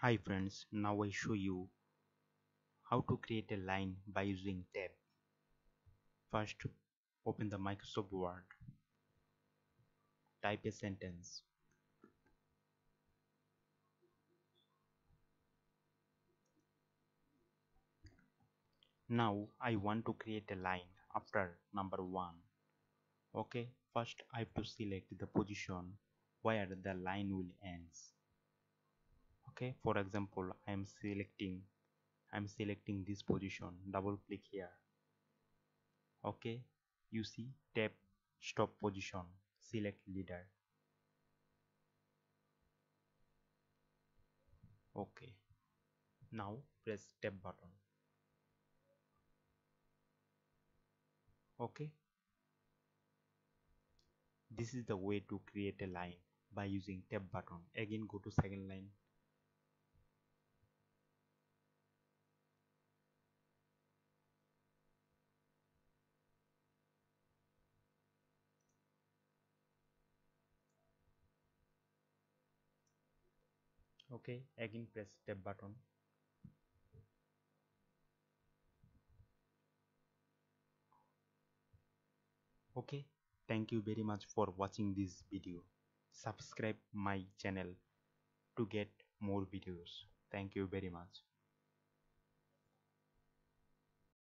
Hi friends, now I show you how to create a line by using tab. First, open the Microsoft Word. Type a sentence. Now I want to create a line after number 1. Okay, first I have to select the position where the line will ends okay? For example i am selecting i'm selecting this position. Double click here. Okay? You see tab stop position. Select leader. Okay. Now press tab button. Okay? This is the way to create a line by using tab button. Again go to second line okay again press tab button. Okay thank you very much for watching this video. Subscribe my channel to get more videos. Thank you very much